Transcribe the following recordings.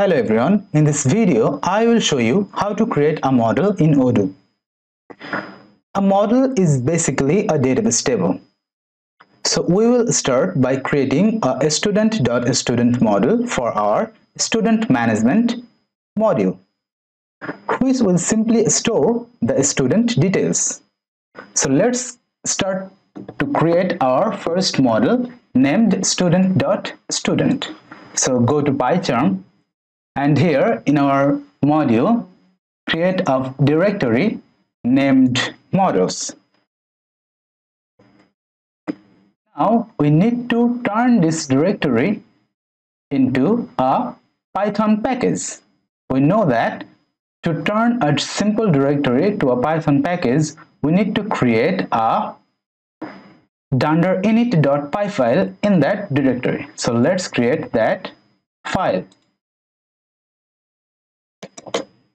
Hello everyone, in this video I will show you how to create a model in Odoo. A model is basically a database table. So we will start by creating a student.student .student model for our student management module, which will simply store the student details. So let's start to create our first model named student.student. .student. So go to PyCharm and here in our module create a directory named models. Now we need to turn this directory into a python package. We know that to turn a simple directory to a python package we need to create a dunder init.py file in that directory. So let's create that file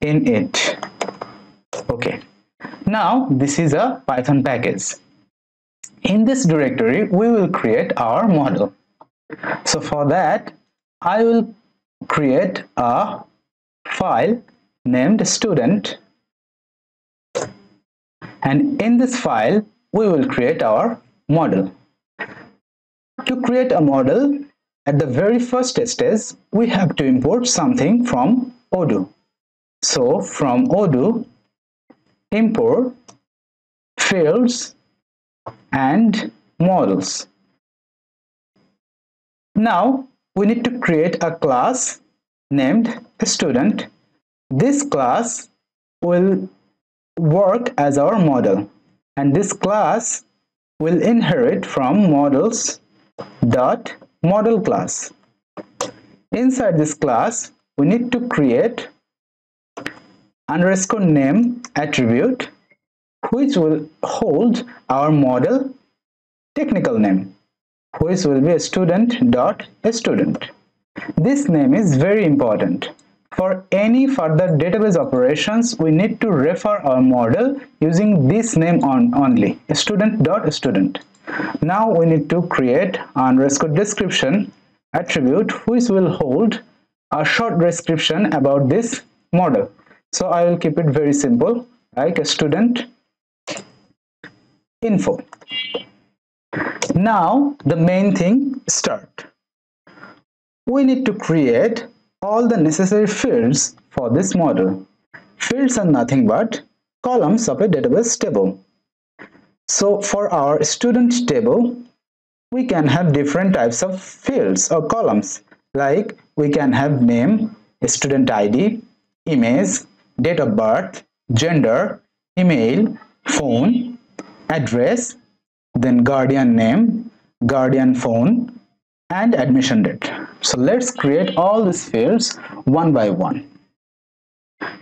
in it. Okay. Now this is a python package. In this directory we will create our model. So for that i will create a file named student. And in this file we will create our model. To create a model at the very first stage we have to import something from odoo so from Odoo, import fields and models. Now we need to create a class named student. This class will work as our model and this class will inherit from models dot model class. Inside this class, we need to create underscore name attribute which will hold our model technical name which will be student dot student. This name is very important. For any further database operations we need to refer our model using this name on only student dot student. Now we need to create underscore description attribute which will hold a short description about this model so I will keep it very simple like a student info. Now the main thing start. We need to create all the necessary fields for this model. Fields are nothing but columns of a database table. So for our student table, we can have different types of fields or columns like we can have name, student ID, image, date of birth, gender, email, phone, address, then guardian name, guardian phone, and admission date. So let's create all these fields one by one.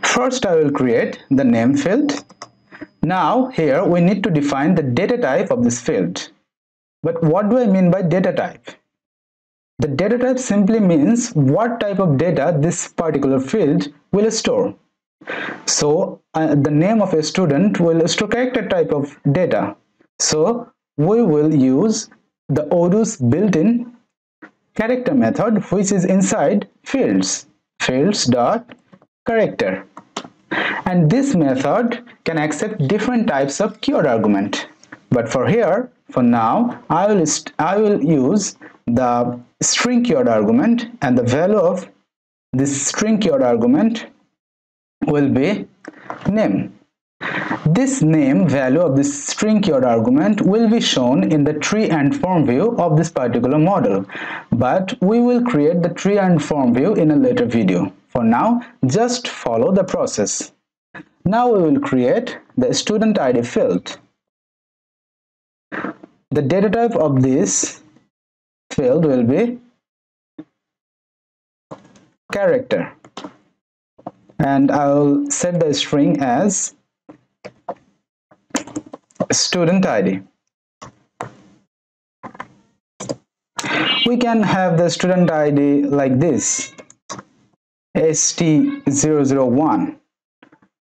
First, I will create the name field. Now, here we need to define the data type of this field. But what do I mean by data type? The data type simply means what type of data this particular field will store. So uh, the name of a student will character type of data. So we will use the Odoo's built-in character method which is inside fields fields dot character and this method can accept different types of keyword argument but for here for now I will I will use the string keyword argument and the value of this string keyword argument will be name. This name value of this string keyword argument will be shown in the tree and form view of this particular model but we will create the tree and form view in a later video. For now just follow the process. Now we will create the student ID field. The data type of this field will be character and I'll set the string as student ID. We can have the student ID like this ST001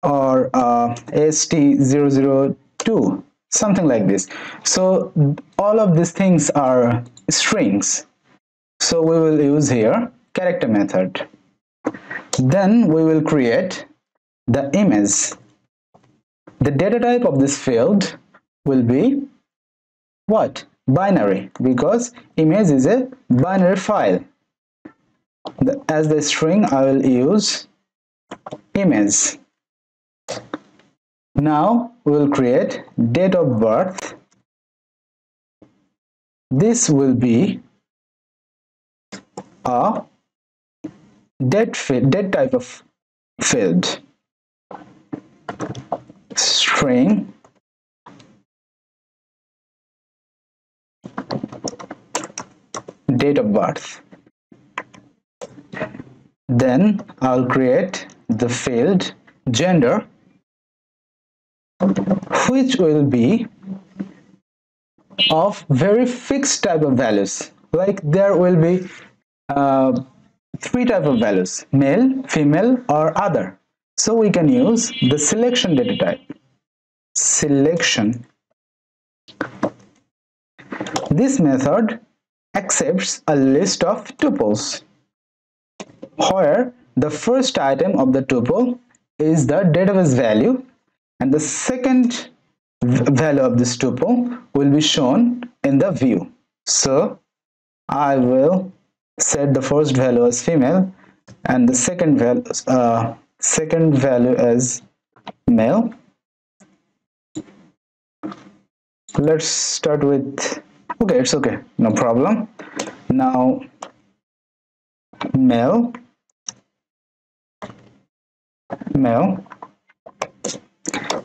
or uh, ST002 something like this. So all of these things are strings. So we will use here character method then we will create the image. The data type of this field will be what? Binary because image is a binary file. The, as the string I will use image. Now we will create date of birth. This will be a date, date type of field. String. Date of birth. Then I'll create the field gender which will be of very fixed type of values. Like there will be uh, three type of values male female or other. So we can use the selection data type. Selection. This method accepts a list of tuples where the first item of the tuple is the database value and the second value of this tuple will be shown in the view. So I will set the first value as female and the second value uh, second value as male. Let's start with okay it's okay no problem. Now male male.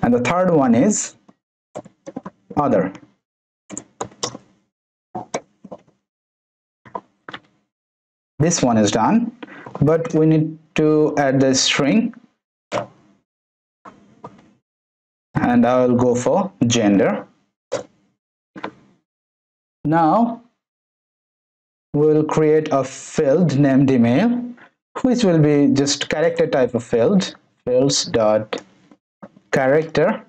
And the third one is other this one is done but we need to add the string. And I will go for gender. Now we'll create a field named email which will be just character type of field fields dot character.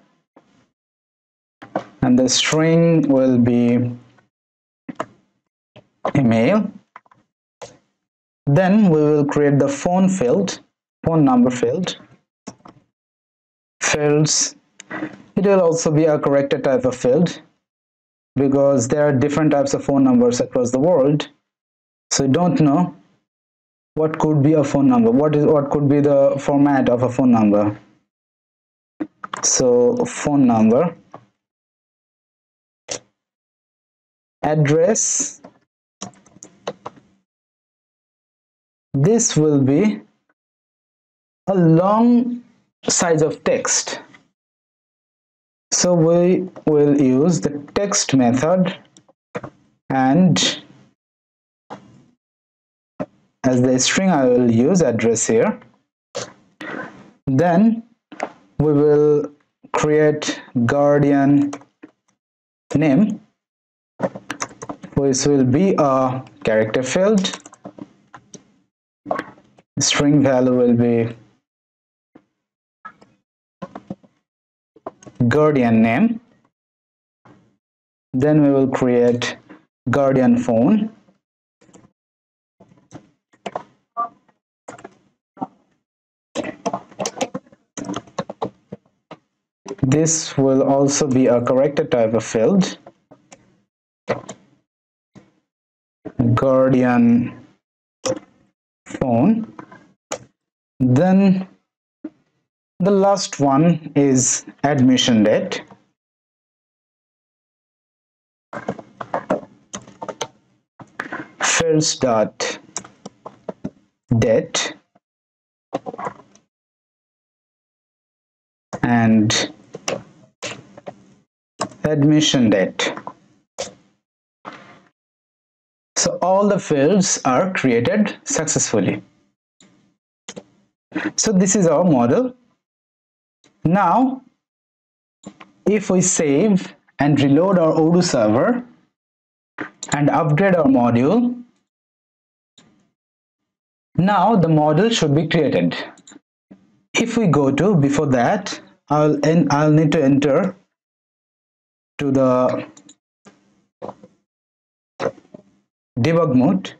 And the string will be email then we will create the phone field phone number field. Fields. It will also be a character type of field because there are different types of phone numbers across the world. So you don't know what could be a phone number what is what could be the format of a phone number. So phone number address this will be a long size of text. So we will use the text method and as the string I will use address here. Then we will create guardian name which will be a character field string value will be guardian name. Then we will create guardian phone. This will also be a character type of field. Guardian phone then the last one is admission date. First dot date. And admission date. So all the fields are created successfully so this is our model now, if we save and reload our Odoo server and upgrade our module, now the model should be created. If we go to before that, I'll I'll need to enter to the debug mode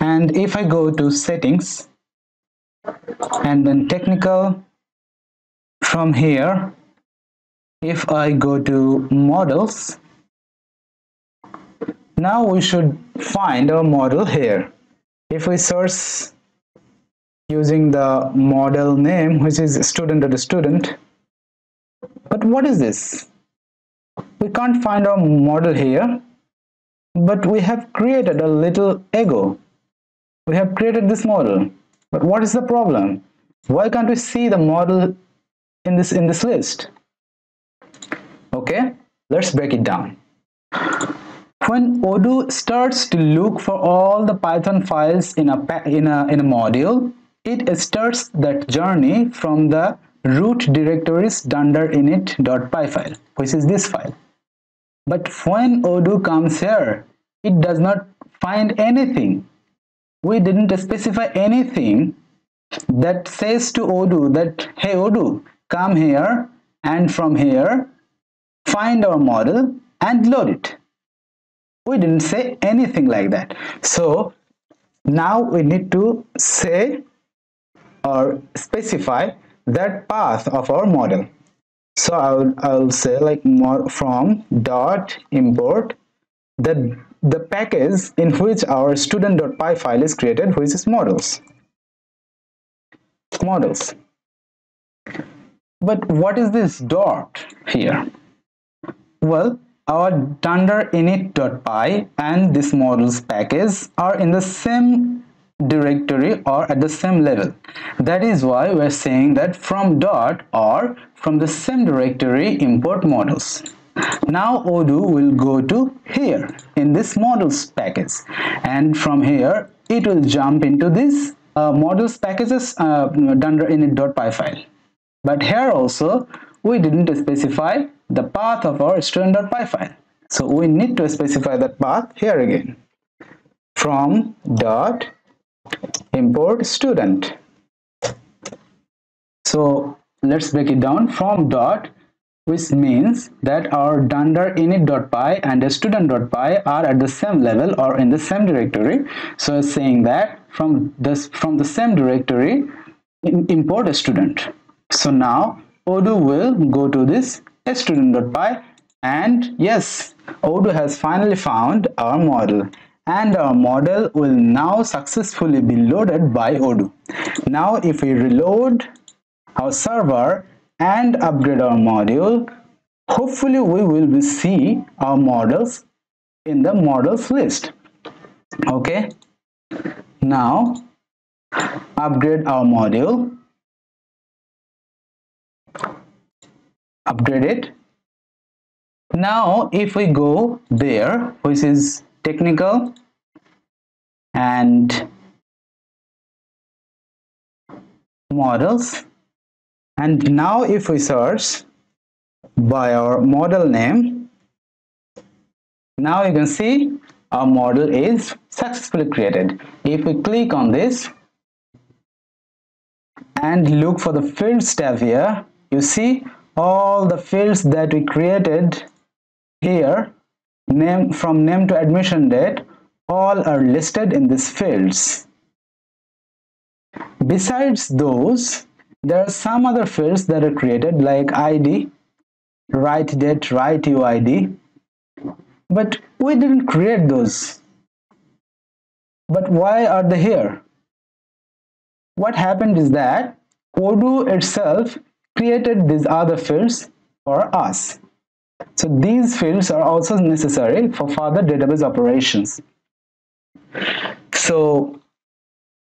and if I go to settings and then technical from here if I go to models now we should find our model here. If we search using the model name which is student student but what is this? We can't find our model here but we have created a little ego. We have created this model. But what is the problem? Why can't we see the model in this in this list? Okay let's break it down. When odoo starts to look for all the python files in a in a in a module it starts that journey from the root directory's dunder init.py file which is this file. But when odoo comes here it does not find anything. We didn't specify anything that says to odoo that hey odoo come here and from here find our model and load it. We didn't say anything like that. So now we need to say or specify that path of our model. So i'll i'll say like more from dot import the the package in which our student.py file is created which is models. Models. But what is this dot here? Well our dunder init.py and this models package are in the same directory or at the same level. That is why we're saying that from dot or from the same directory import models now odoo will go to here in this models package. And from here it will jump into this uh, models packages uh, dunder .py file. But here also we didn't specify the path of our student.py file. So we need to specify that path here again. From dot import student. So let's break it down from dot which means that our dunder init.py and student.py are at the same level or in the same directory so it's saying that from this from the same directory import a student so now odoo will go to this student.py and yes odoo has finally found our model and our model will now successfully be loaded by Odoo. Now if we reload our server and upgrade our module, hopefully we will be see our models in the models list. Okay, now upgrade our module, upgrade it. Now if we go there, which is technical and models and now if we search by our model name now you can see our model is successfully created. If we click on this and look for the fields tab here you see all the fields that we created here name from name to admission date all are listed in these fields. Besides those there are some other fields that are created like id write date write uid but we didn't create those. But why are they here? What happened is that odoo itself created these other fields for us. So these fields are also necessary for further database operations. So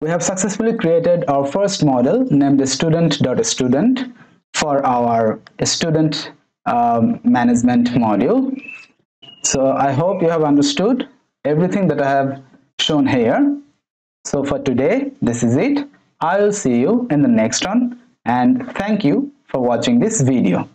we have successfully created our first model named student.student for our student um, management module. So I hope you have understood everything that I have shown here. So for today, this is it. I will see you in the next one and thank you for watching this video.